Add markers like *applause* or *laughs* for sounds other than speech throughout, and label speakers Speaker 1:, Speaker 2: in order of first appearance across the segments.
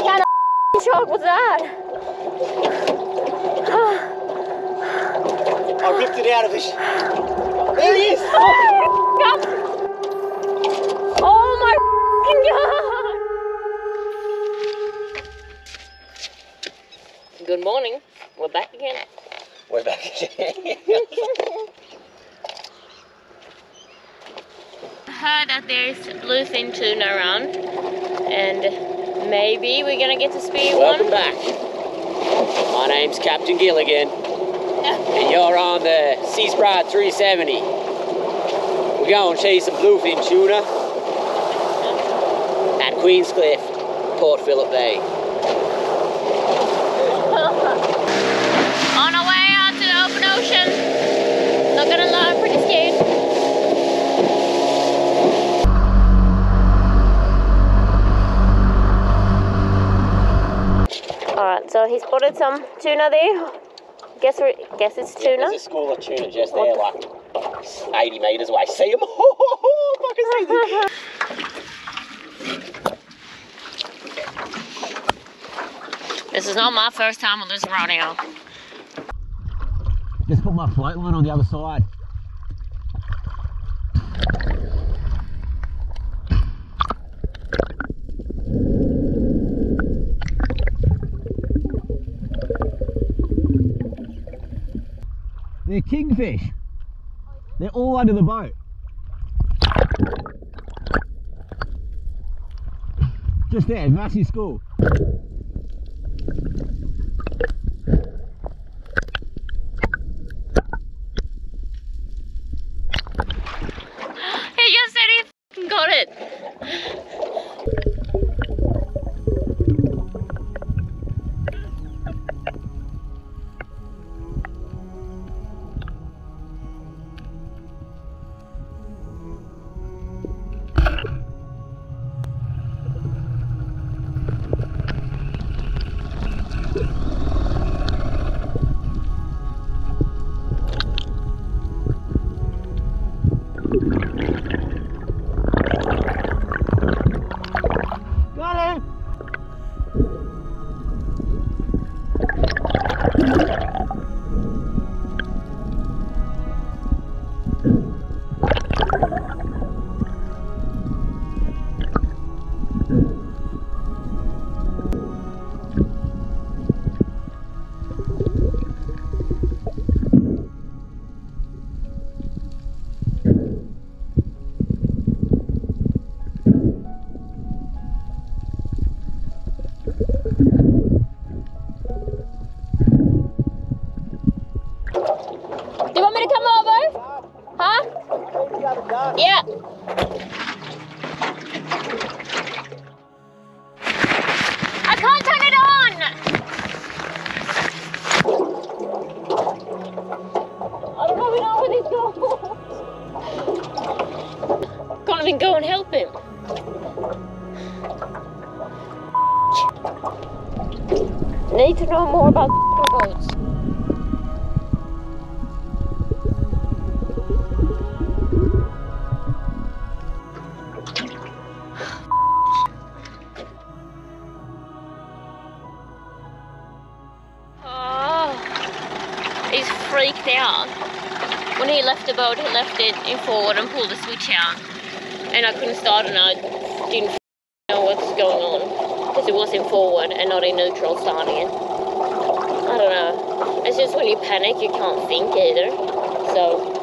Speaker 1: What kind of shark was that?
Speaker 2: I ripped it out of his. There he is!
Speaker 1: Oh my oh god! Good morning. We're back again.
Speaker 2: We're back again.
Speaker 1: I *laughs* heard that there's bluefin tuna around, and maybe we're gonna get to speed
Speaker 2: Welcome
Speaker 1: one.
Speaker 2: back. My name's Captain Gilligan, *laughs* and you're on the Sea Sprite 370. We're going to chase some bluefin tuna at Queenscliff, Port Phillip Bay.
Speaker 1: Alright, so he spotted some tuna there. Guess we guess it's
Speaker 2: Yeah,
Speaker 1: tuna.
Speaker 2: there's a school of tuna just there, like 80 metres away. See them? I can see them.
Speaker 1: This is not my first time on this rodeo.
Speaker 2: Just put my float line on the other side. They're kingfish. They're all under the boat. Just there, Massey School.
Speaker 1: Can't even go and help him. Need to know more about boats. Oh, ah, he's freaked out. When he left the boat, he left it in forward and pulled the switch out. And I couldn't start and I didn't know what's going on. Because it was in forward and not in neutral starting it. I don't know. It's just when you panic, you can't think either. So,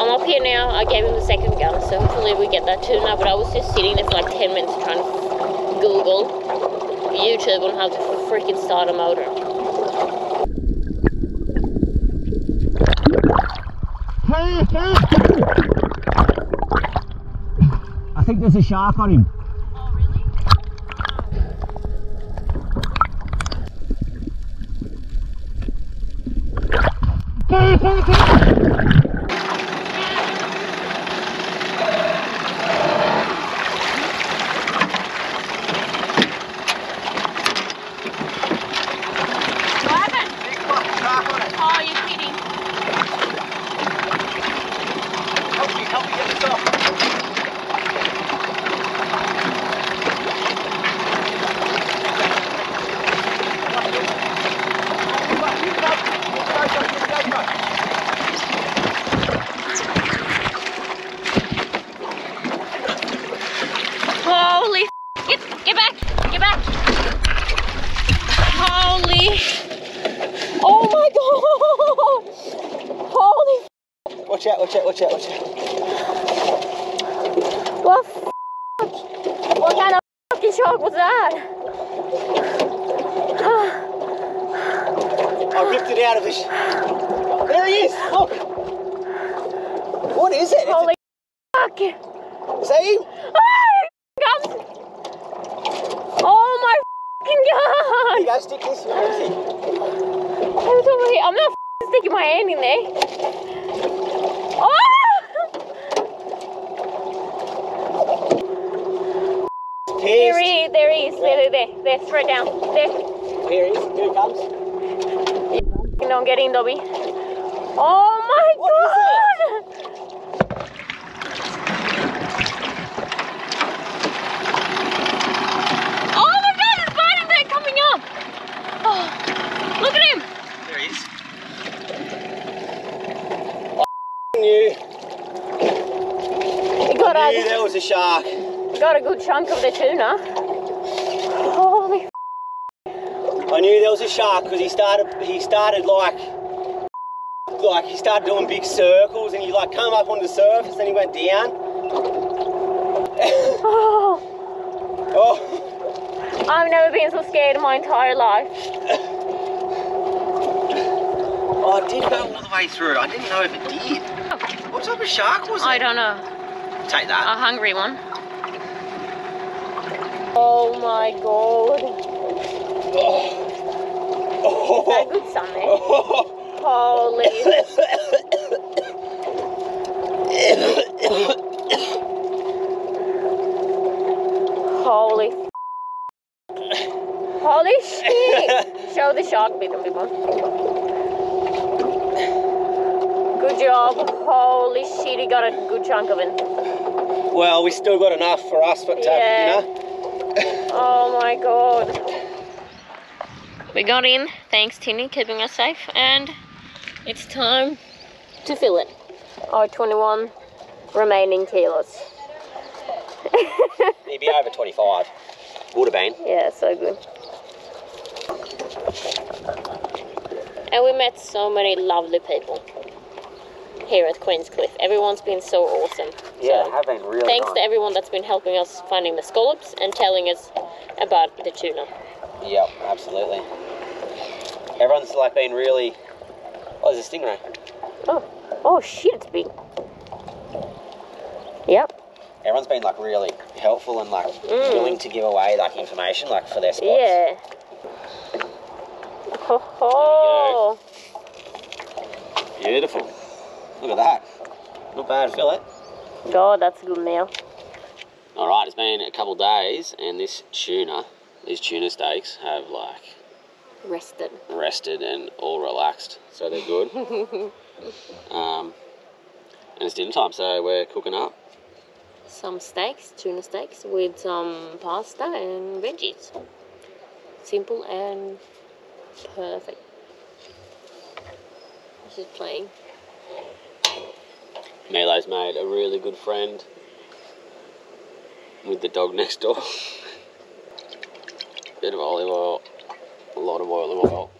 Speaker 1: I'm up here now. I gave him the second gun, so hopefully we get that too now. But I was just sitting there for like 10 minutes trying to Google YouTube on how to freaking start a motor.
Speaker 2: I think there's a shark on him.
Speaker 1: Oh, really? What happened? Oh, you're kidding.
Speaker 2: Help me, help me get this off. watch out, watch out, watch out.
Speaker 1: What f- What kind of was that?
Speaker 2: I ripped it out of his. There he is. Look. What is it?
Speaker 1: Holy fuck!
Speaker 2: Is that him?
Speaker 1: Ah. Oh my god!
Speaker 2: You go stick this. Where is he?
Speaker 1: Who's over here? I'm not sticking my hand in there. Oh! There he is, there he is, there, there, there, there, straight down. There.
Speaker 2: Here he is. Here he comes.
Speaker 1: Don't get in, Dobby. Oh my
Speaker 2: What is
Speaker 1: god! Oh my god, there's biting there coming up! Oh, look at him!
Speaker 2: There he is. knew,
Speaker 1: He got
Speaker 2: knew
Speaker 1: a,
Speaker 2: there was a shark.
Speaker 1: Got a good chunk of the tuna. Holy
Speaker 2: I knew there was a shark because he started. He started like, like he started doing big circles, and he like come up on the surface, and he went down. *laughs*
Speaker 1: Oh,
Speaker 2: Oh,
Speaker 1: I've never been so scared in my entire life.
Speaker 2: oh, it did go all the way through it. I didn't know if it did. What type of shark was it?
Speaker 1: I don't know.
Speaker 2: Take that.
Speaker 1: A hungry one. Oh my god.
Speaker 2: Oh.
Speaker 1: A
Speaker 2: Oh.
Speaker 1: good there.
Speaker 2: Oh. *laughs*
Speaker 1: Holy. Holy. Holy shit! Show the shark of people. Good job. Holy shit, he got a good chunk of it.
Speaker 2: well, we still got enough for us, but uh,
Speaker 1: Yeah.
Speaker 2: you know.
Speaker 1: Oh my god. We got in, thanks Tinny, keeping us safe, and it's time to fill it. Our 21 remaining kilos. *laughs*
Speaker 2: He'd be over 25. Would have been.
Speaker 1: Yeah, so good. And we met so many lovely people here at Queenscliff. Everyone's been so awesome.
Speaker 2: Yeah,
Speaker 1: So,
Speaker 2: have been really
Speaker 1: thanks
Speaker 2: nice.
Speaker 1: to everyone that's been helping us finding the scallops and telling us about the tuna.
Speaker 2: Yep, absolutely. Everyone's like been really. Oh, there's a stingray.
Speaker 1: Oh, oh shit, it's big. Yep.
Speaker 2: Everyone's been like really helpful and like
Speaker 1: Mm.
Speaker 2: willing to give away like information like for their spots.
Speaker 1: Yeah. Ho ho.
Speaker 2: Beautiful. Look at that. Not bad, fillet.
Speaker 1: God, that's a good meal.
Speaker 2: All right, it's been a couple days, and this tuna, these tuna steaks, have like
Speaker 1: Rested.
Speaker 2: rested and all relaxed, so they're good. *laughs* um, and it's dinner time, so we're cooking up.
Speaker 1: Some steaks, tuna steaks, with some pasta and veggies. Simple and perfect. She's playing.
Speaker 2: Milo's made a really good friend with the dog next door. Bit of olive oil, a lot of olive oil.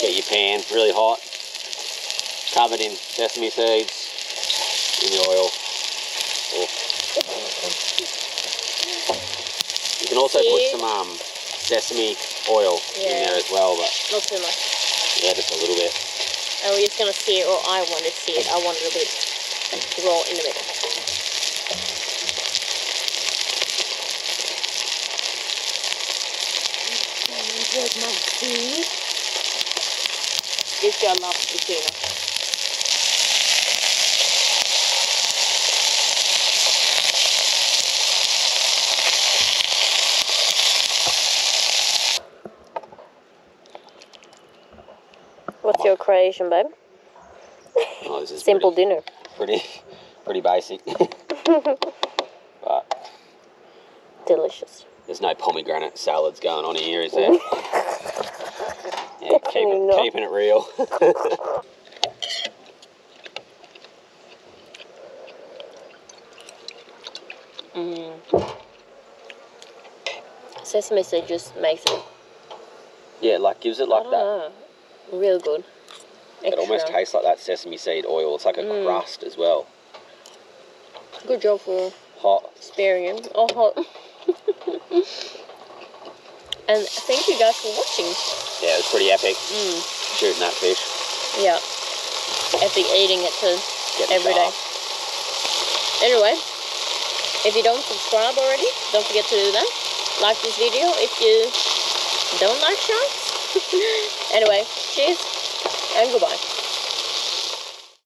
Speaker 2: Get your pan really hot, covered in sesame seeds, in the oil. Oh. You can also put some um, sesame oil in there as well, but
Speaker 1: Not too much.
Speaker 2: yeah, just a little bit.
Speaker 1: And we're just gonna see it, or I want to see it. I want it a bit raw in the middle. This girl loves the tuna. What's your creation, babe?
Speaker 2: Oh, this is
Speaker 1: Simple dinner.
Speaker 2: Pretty, *laughs* pretty, basic. *laughs* but
Speaker 1: Delicious.
Speaker 2: There's no pomegranate salads going on here, is there? *laughs* yeah, keep
Speaker 1: Definitely
Speaker 2: it, keeping it real.
Speaker 1: Mm. Sesame seed just makes it.
Speaker 2: yeah, like gives it like that.
Speaker 1: know. Real good.
Speaker 2: It almost tastes like that sesame seed oil. It's like a
Speaker 1: Mm.
Speaker 2: crust as well.
Speaker 1: Good job for
Speaker 2: Hot.
Speaker 1: sparing him. Oh, hot. *laughs* and thank you guys for watching.
Speaker 2: Yeah, it was pretty epic
Speaker 1: Mm,
Speaker 2: shooting that fish.
Speaker 1: yeah. Epic eating it too.
Speaker 2: Getting
Speaker 1: Every day. Anyway, if you don't subscribe already, don't forget to do that. Like this video if you don't like sharks. *laughs* anyway, cheers and goodbye.